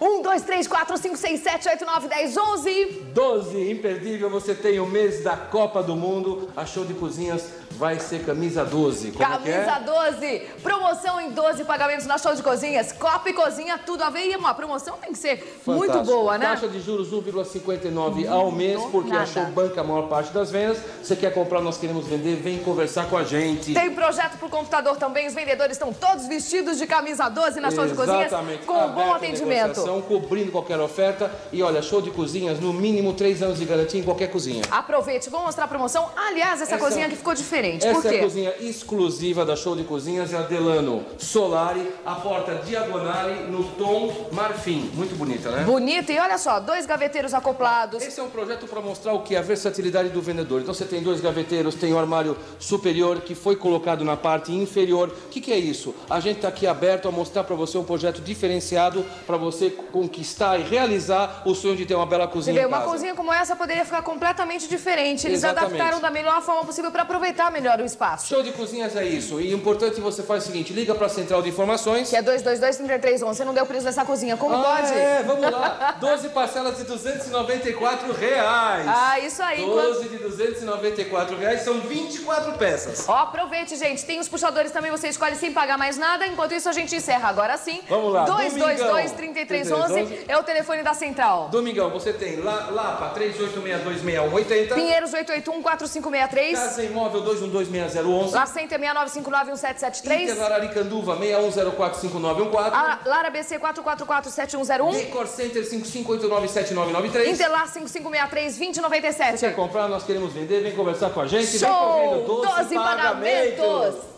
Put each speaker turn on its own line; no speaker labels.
1, 2, 3, 4, 5, 6, 7, 8, 9, 10, 11.
12, imperdível, você tem o mês da Copa do Mundo. A Show de Cozinhas vai ser camisa 12. Como é é?
Camisa 12. Promoção em 12 pagamentos na Show de Cozinhas. Copa e cozinha, tudo a ver. E uma promoção tem que ser muito
Fantástico.
boa, né?
Taxa de juros 1,59 ao mês, porque
nada.
a Show banca a maior parte das vendas. Você quer comprar, nós queremos vender, vem conversar com a gente.
Tem projeto pro computador também. Os vendedores estão todos vestidos de camisa 12 na Show de Cozinhas.
Exatamente.
Com um bom atendimento.
Cobrindo qualquer oferta. E olha, Show de Cozinhas, no mínimo 3 anos de garantia em qualquer cozinha.
Aproveite, vou mostrar a promoção. Aliás, essa,
Essa-
cozinha aqui ficou diferente. Por
Essa é
quê?
a cozinha exclusiva da Show de Cozinhas, é a Delano Solari, a porta diagonale no tom marfim. Muito bonita, né?
Bonito. E olha só, dois gaveteiros acoplados.
Esse é um projeto para mostrar o que é a versatilidade do vendedor. Então você tem dois gaveteiros, tem o armário superior que foi colocado na parte inferior. O que, que é isso? A gente está aqui aberto a mostrar para você um projeto diferenciado para você conquistar e realizar o sonho de ter uma bela
Você
cozinha
vê, uma cozinha como essa poderia ficar completamente diferente. Eles
Exatamente.
adaptaram da melhor forma possível para aproveitar melhor o espaço.
Show de cozinhas é isso. E o importante você faz o seguinte, liga para a central de informações.
Que é 222-3311. Você não deu preço dessa cozinha. Como
Ah,
pode?
é, vamos lá. 12 parcelas de 294 reais.
Ah, isso aí. Enquanto-
12 de 294 reais são 24 peças.
Ó, aproveite, gente. Tem os puxadores também, você escolhe sem pagar mais nada. Enquanto isso, a gente encerra agora sim.
Vamos lá,
222-3311 é o telefone da central.
Domingão, você tem La- Lapa 38626180.
Pinheiros 881-4563.
Casa Imóvel 2126011.
Lacenta 6959-1773.
Interlaraриcanduva 61045914.
A Lara BC 444-7101.
Decor Center 55897993.
Interlar
Quer
5563-2097.
comprar, nós queremos vender, vem conversar com a gente. vem
Show!
correndo 12,
12 pagamentos.